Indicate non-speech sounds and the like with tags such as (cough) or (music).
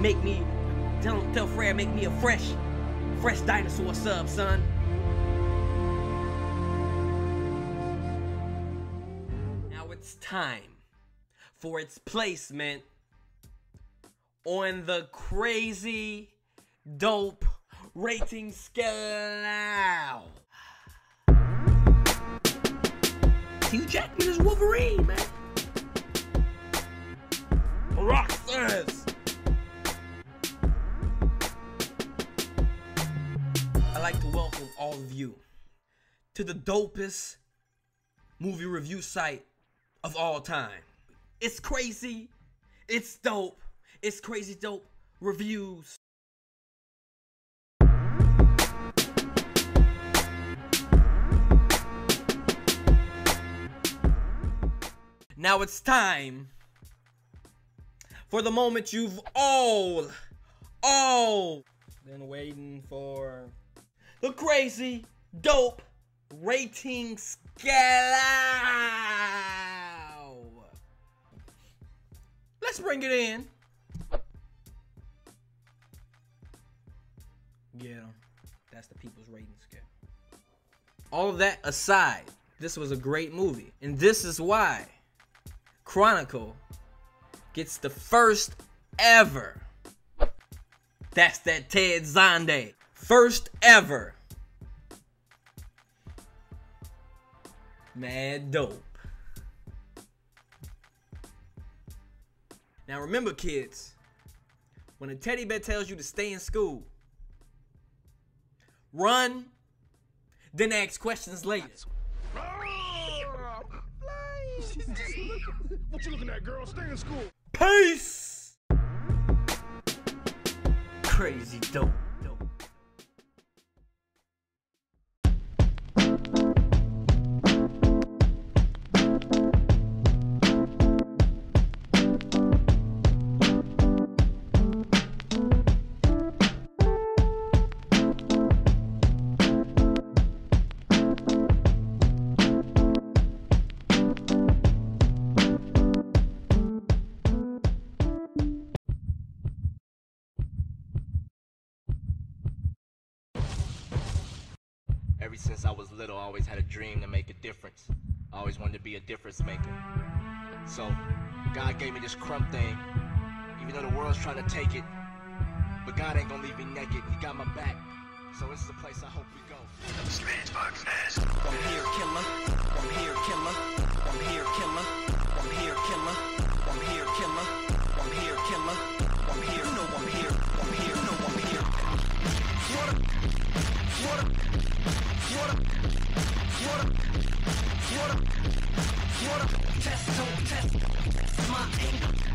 make me tell tell Fred make me a fresh, fresh dinosaur sub, son. Now it's time for its placement on the crazy dope rating scale. (sighs) Hugh Jackman is Wolverine, man. You to the dopest movie review site of all time. It's crazy. It's dope. It's crazy dope reviews. Now it's time for the moment you've all, all been waiting for. The crazy, dope rating scale. Let's bring it in. Yeah, that's the people's rating scale. All of that aside, this was a great movie. And this is why Chronicle gets the first ever. That's that Ted Zonde. First ever. Mad dope. Now remember, kids, when a teddy bear tells you to stay in school, run, then ask questions later. What you looking at, girl? Stay in school. Peace! Crazy dope. Ever since I was little, I always had a dream to make a difference. I always wanted to be a difference maker. So, God gave me this crumb thing, even though the world's trying to take it. But God ain't gonna leave me naked. He got my back. So this is the place I hope we go. From here, killer. From here. test, don't test, my anger.